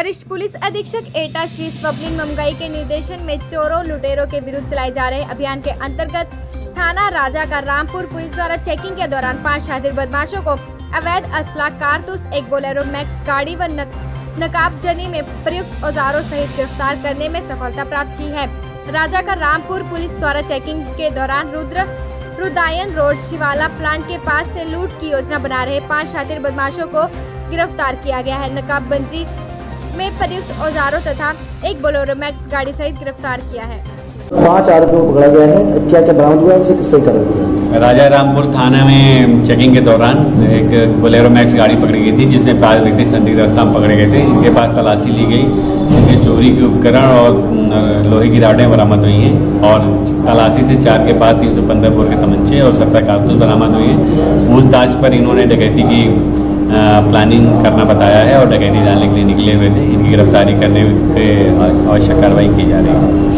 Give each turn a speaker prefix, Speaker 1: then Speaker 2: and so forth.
Speaker 1: वरिष्ठ पुलिस अधीक्षक एटा श्री स्वप्निल ममगाई के निर्देशन में चोरों लुटेरों के विरुद्ध चलाए जा रहे अभियान के अंतर्गत थाना राजा का रामपुर पुलिस द्वारा चेकिंग के दौरान पाँच शातिर बदमाशों को अवैध असला कारतूस, एक बोलेरो मैक्स गाड़ी व नकाबजनी में प्रयुक्त औजारों सहित गिरफ़्तार करने में सफलता प्राप्त की है। राजा का रामपुर पुलिस द्वारा चेकिंग के दौरान रुद्र रुदायन रोड शिवाला प्लांट के पास से लूट की योजना बना रहे पाँच शातिर बदमाशों को गिरफ़्तार किया गया है। नकाबबंदी में प्रयुक्त औजारों तथा एक बोलोरो मैक्स गाड़ी सहित गिरफ़्तार किया है।
Speaker 2: पाँच आरोपियों को पकड़ा गया है। क्या क्या बरामद हुआ इनसे किस तरह का
Speaker 3: राजा रामपुर थाना में चेकिंग के दौरान एक बोलेरो मैक्स गाड़ी पकड़ी गई थी जिसमें पाँच व्यक्ति संदिग्ध अवस्था में पकड़े गए थे। इनके पास तलाशी ली गई। इनके चोरी के उपकरण और लोहे की राडें बरामद हुई हैं और तलाशी से चार के पास तीन सौ पंद्रह बोर के तमंचे और सत्रह कारतूस बरामद हुए हैं। पूछताछ पर इन्होंने डकैती की। प्लानिंग करना बताया है और डकैती डालने के लिए निकले हुए थे। इनकी गिरफ्तारी करने पे आवश्यक कार्रवाई की जा रही है।